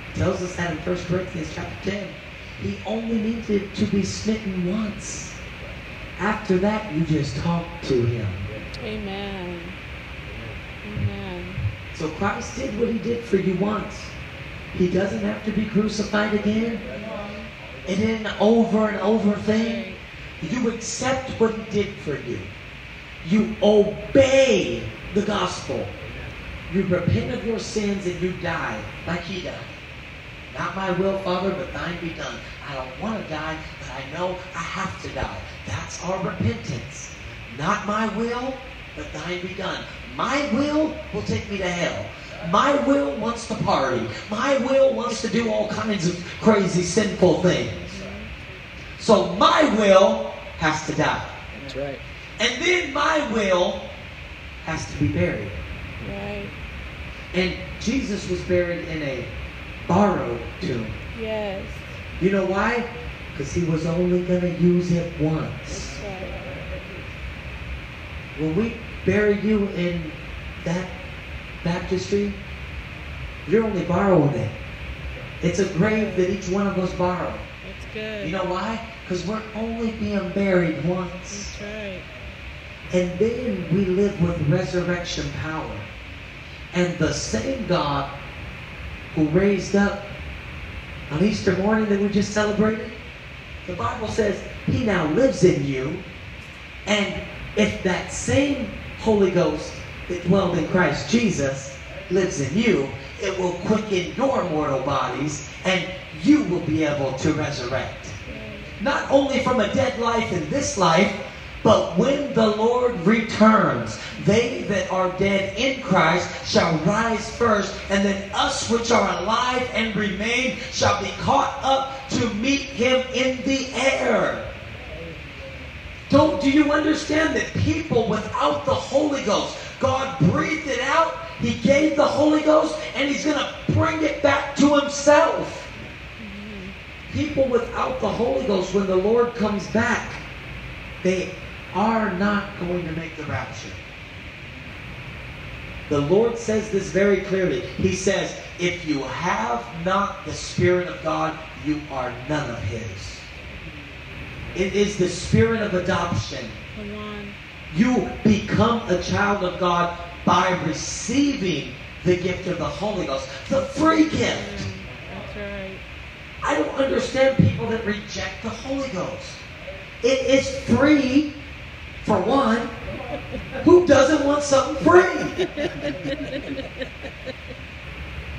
Speaker 1: It tells us that in 1 Corinthians chapter 10. He only needed to be smitten once. After that, you just talk to him.
Speaker 3: Amen.
Speaker 1: So Christ did what he did for you once. He doesn't have to be crucified again. It isn't an over and over thing. You accept what he did for you. You obey the gospel. You repent of your sins and you die like he died. Not my will, Father, but thine be done. I don't want to die, but I know I have to die. That's our repentance. Not my will, but thine be done. My will will take me to hell. My will wants to party. My will wants to do all kinds of crazy, sinful things. So my will has to die.
Speaker 2: That's right.
Speaker 1: And then my will has to be buried.
Speaker 3: Right.
Speaker 1: And Jesus was buried in a borrowed tomb.
Speaker 3: Yes.
Speaker 1: You know why? Because he was only going to use it once.
Speaker 3: That's right.
Speaker 1: When we bury you in that baptistry, you're only borrowing it. It's a grave that each one of us borrow.
Speaker 3: That's good.
Speaker 1: You know why? Because we're only being buried once.
Speaker 3: That's right.
Speaker 1: And then we live with resurrection power. And the same God who raised up on Easter morning that we just celebrated, the Bible says he now lives in you. And if that same Holy Ghost that dwelled in Christ Jesus lives in you, it will quicken your mortal bodies and you will be able to resurrect not only from a dead life in this life, but when the Lord returns, they that are dead in Christ shall rise first, and then us which are alive and remain shall be caught up to meet him in the air. Don't do you understand that people without the Holy Ghost, God breathed it out, He gave the Holy Ghost, and He's gonna bring it back to Himself people without the Holy Ghost, when the Lord comes back, they are not going to make the rapture. The Lord says this very clearly. He says, If you have not the Spirit of God, you are none of His. It is the Spirit of adoption. You become a child of God by receiving the gift of the Holy Ghost, the free gift.
Speaker 3: That's right.
Speaker 1: I don't understand people that reject the Holy Ghost. It is free, for one. Who doesn't want something free?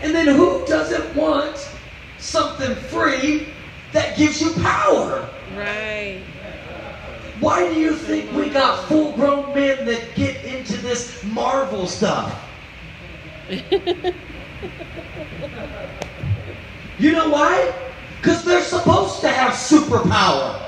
Speaker 1: And then who doesn't want something free that gives you power?
Speaker 3: Right.
Speaker 1: Why do you think we got full grown men that get into this Marvel stuff? You know why? Because they're supposed to have superpower.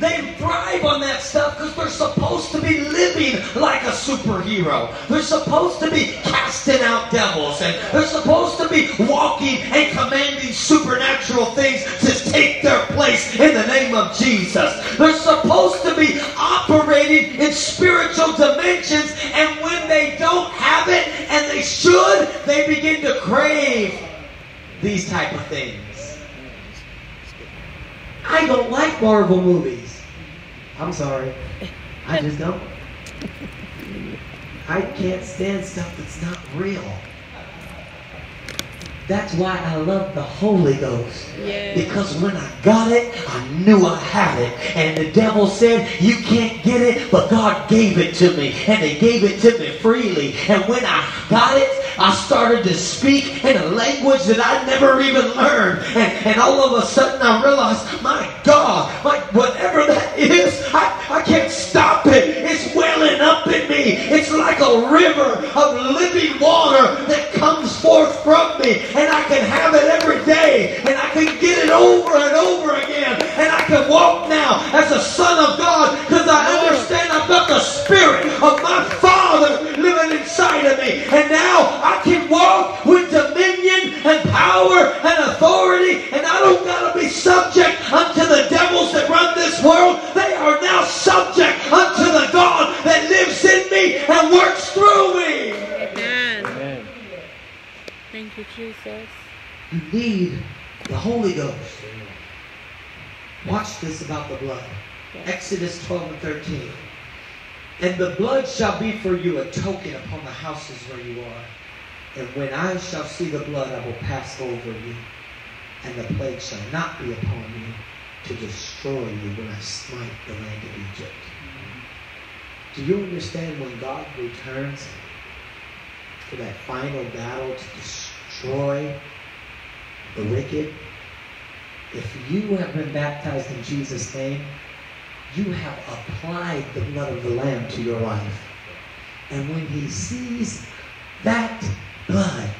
Speaker 1: They thrive on that stuff because they're supposed to be living like a superhero. They're supposed to be casting out devils and they're supposed to be walking and commanding supernatural things to take their place in the name of Jesus. They're supposed to be operating in spiritual dimensions and when they don't have it and they should, they begin to crave these type of things. I don't like Marvel movies. I'm sorry. I just don't. I can't stand stuff that's not real. That's why I love the Holy Ghost. Because when I got it, I knew I had it. And the devil said, You can't get it, but God gave it to me. And He gave it to me freely. And when I got it, I started to speak in a language that I never even learned. And, and all of a sudden I realized, my God, my, whatever that is, I, I can't stop it. It's welling up in me. It's like a river of living water that comes forth from me. And I can have it every day. And I can get it over and over again. And I can walk now as a son of God because I understand I've got the spirit of my Father living inside of me. And now I can walk And the blood shall be for you a token upon the houses where you are. And when I shall see the blood, I will pass over you. And the plague shall not be upon you to destroy you when I smite the land of Egypt. Do you understand when God returns for that final battle to destroy the wicked? If you have been baptized in Jesus' name, you have applied the blood of the Lamb to your life. And when he sees that blood,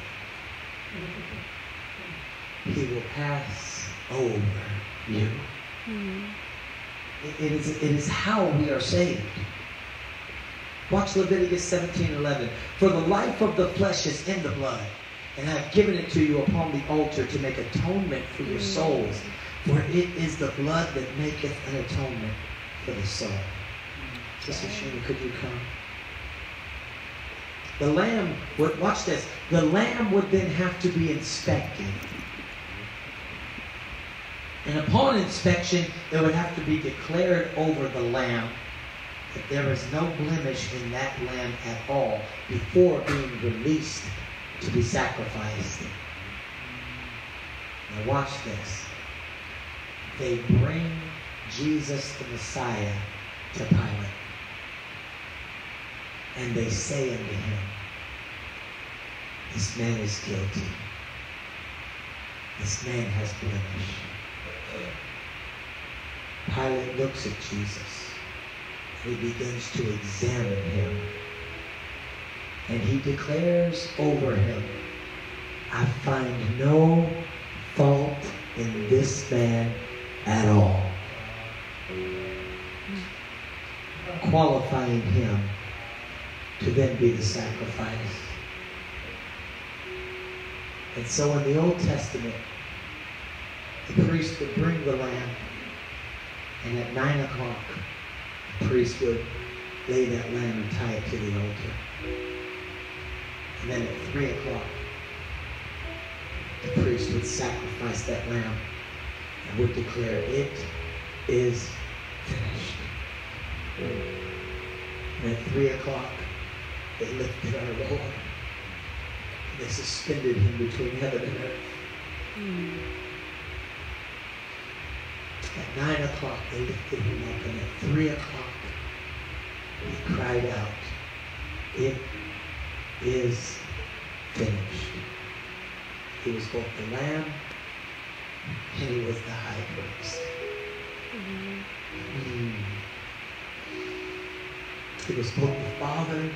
Speaker 1: he will pass over you.
Speaker 3: Mm.
Speaker 1: It- it, is, it is how we are saved. Watch Leviticus 17 11. For the life of the flesh is in the blood, and I have given it to you upon the altar to make atonement for your souls. For it is the blood that maketh an atonement for the soul. Sister Sheena, could you come? The lamb would, watch this, the lamb would then have to be inspected. And upon inspection, it would have to be declared over the lamb that there is no blemish in that lamb at all before being released to be sacrificed. Now watch this. They bring Jesus the Messiah to Pilate. And they say unto him, This man is guilty. This man has blemish. Pilate looks at Jesus and he begins to examine him. And he declares over him, I find no fault in this man at all. Qualifying him to then be the sacrifice. And so in the Old Testament, the priest would bring the lamb, and at nine o'clock, the priest would lay that lamb and tie it to the altar. And then at three o'clock, the priest would sacrifice that lamb and would declare, It is finished. And at three o'clock, they lifted our Lord. They suspended him between heaven and earth.
Speaker 3: Mm.
Speaker 1: At nine o'clock, they lifted him up, and at three o'clock, he cried out, It is finished. He was both the Lamb and he was the high priest.
Speaker 3: Mhm.
Speaker 1: Mm. He was both the Father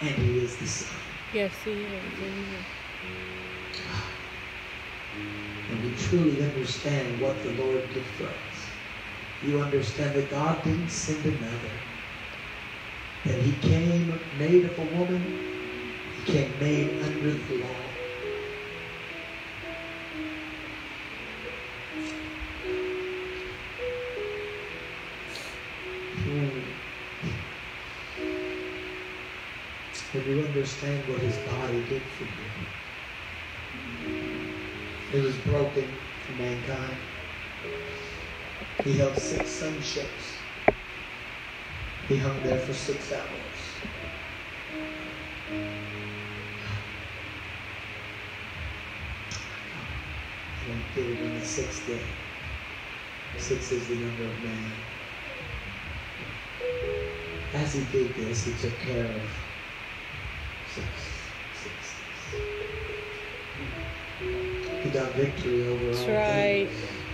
Speaker 1: and he is the Son.
Speaker 3: Yes, he is. Amen.
Speaker 1: And we truly understand what the Lord did for us. You understand that God didn't send another. That he came made of a woman. He came made under the law. Understand what his body did for you. It was broken for mankind. He held six sonships. He hung there for six hours. And he did it on the sixth day. Six is the number of man. As he did this, he took care of He got victory over
Speaker 3: That's
Speaker 1: all
Speaker 3: right.
Speaker 1: things.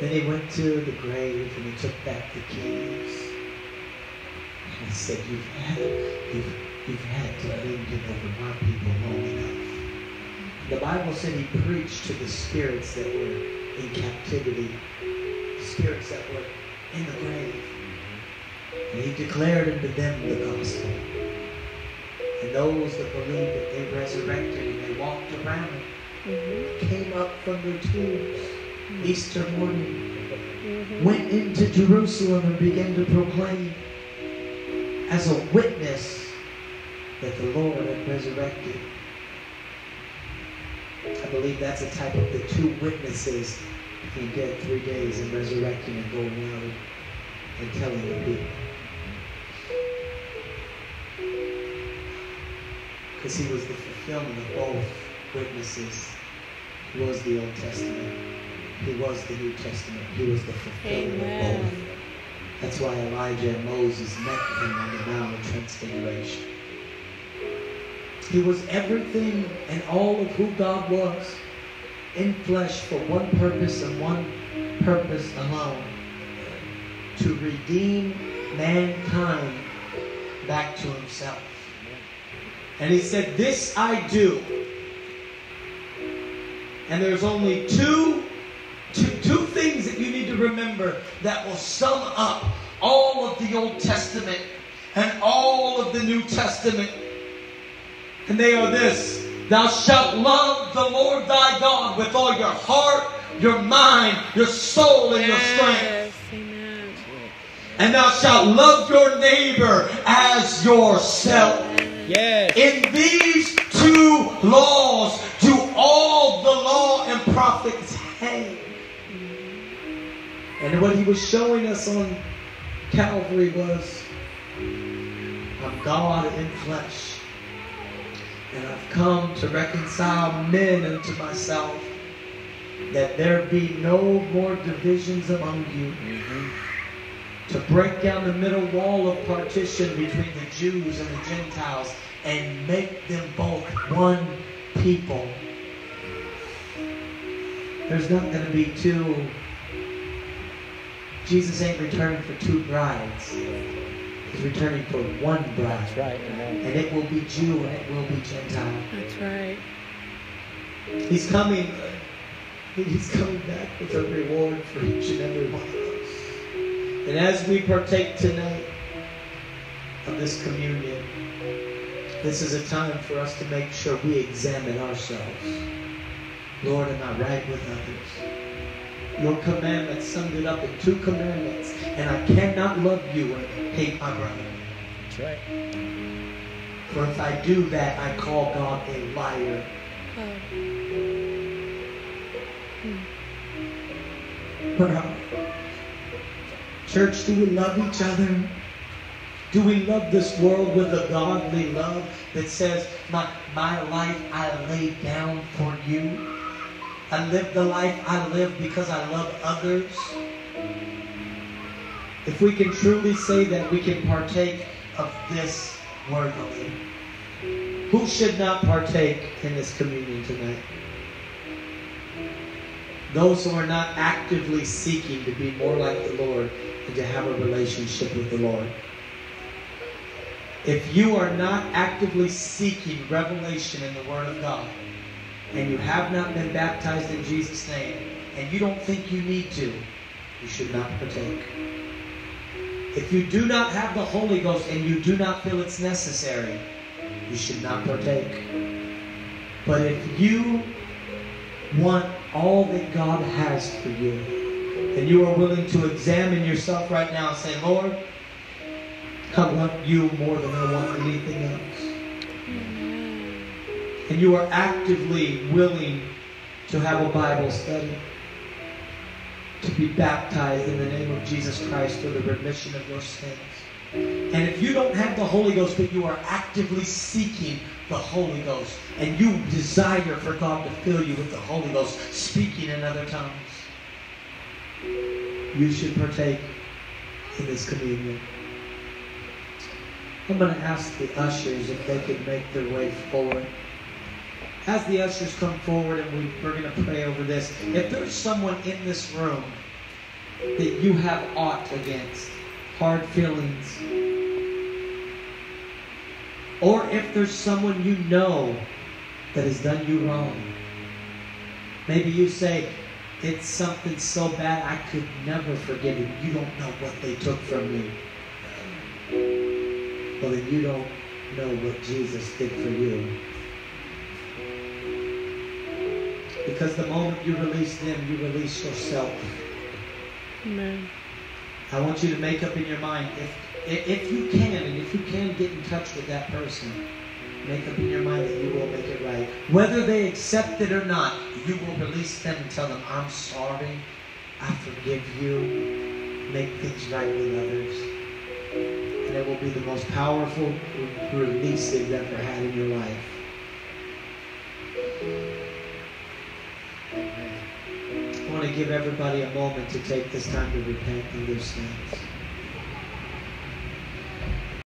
Speaker 1: Then he went to the grave and he took back the keys. And he said, You've had you've you've had to dominion over my people long enough. The Bible said he preached to the spirits that were in captivity, spirits that were in the grave. And he declared unto them the gospel. And those that believed that they resurrected and they walked around
Speaker 3: Mhm.
Speaker 1: came up from their tombs Easter morning,
Speaker 3: Mhm.
Speaker 1: went into Jerusalem and began to proclaim as a witness that the Lord had resurrected. I believe that's a type of the two witnesses being dead three days and resurrecting and going out and telling the people. Because he was the fulfillment of both witnesses. He was the Old Testament. He was the New Testament. He was the fulfillment of both. That's why Elijah and Moses met him on the Mount of Transfiguration. He was everything and all of who God was in flesh for one purpose and one purpose alone to redeem mankind back to himself. And he said, This I do. And there's only two, need to remember that will sum up all of the Old Testament and all of the New Testament. And they are this Thou shalt love the Lord thy God with all your heart, your mind, your soul, and your strength.
Speaker 3: Yes.
Speaker 1: And thou shalt love your neighbor as yourself.
Speaker 2: Yes.
Speaker 1: In these two laws do all the law and prophets hang. And what he was showing us on Calvary was I'm God in flesh. And I've come to reconcile men unto myself, that there be no more divisions among you
Speaker 2: Mhm.
Speaker 1: To break down the middle wall of partition between the Jews and the Gentiles and make them both one people. There's not going to be two. Jesus ain't returning for two brides. He's returning for one bride.
Speaker 2: That's right. Amen.
Speaker 1: And it will be Jew and it will be Gentile.
Speaker 3: That's right.
Speaker 1: He's coming. He's coming back with a reward for each and every one of us. And as we partake tonight of this communion, this is a time for us to make sure we examine ourselves. Lord, am I right with others? Your commandments summed it up in two commandments. And I cannot love you and hate my brother.
Speaker 2: That's right.
Speaker 1: For if I do that, I call God a liar.
Speaker 3: Oh.
Speaker 1: Bro. Church, do we love each other? Do we love this world with a godly love that says, my, my life I laid down for you? I live the life I live because I love others. If we can truly say that we can partake of this worthily, who should not partake in this communion tonight? Those who are not actively seeking to be more like the Lord and to have a relationship with the Lord. If you are not actively seeking revelation in the Word of God, and you have not been baptized in Jesus' name, and you don't think you need to, you should not partake. If you do not have the Holy Ghost and you do not feel it's necessary, you should not partake. But if you want all that God has for you, and you are willing to examine yourself right now and say, Lord, I want you more than I want anything else. And you are actively willing to have a Bible study, to be baptized in the name of Jesus Christ for the remission of your sins. And if you don't have the Holy Ghost, but you are actively seeking the Holy Ghost, and you desire for God to fill you with the Holy Ghost, speaking in other tongues, you should partake in this communion. I'm going to ask the ushers if they could make their way forward. As the ushers come forward and we, we're going to pray over this, if there's someone in this room that you have aught against, hard feelings, or if there's someone you know that has done you wrong, maybe you say, it's something so bad I could never forgive it. You don't know what they took from me. Well, then you don't know what Jesus did for you. Because the moment you release them, you release yourself.
Speaker 3: Amen.
Speaker 1: I want you to make up in your mind if if, if you can and if you can get in touch with that person, make up in your mind that you will make it right. Whether they accept it or not, you will release them and tell them, I'm sorry, I forgive you, make things right with others. And it will be the most powerful release that you've ever had in your life. I want to give everybody a moment to take this time to repent of their sins.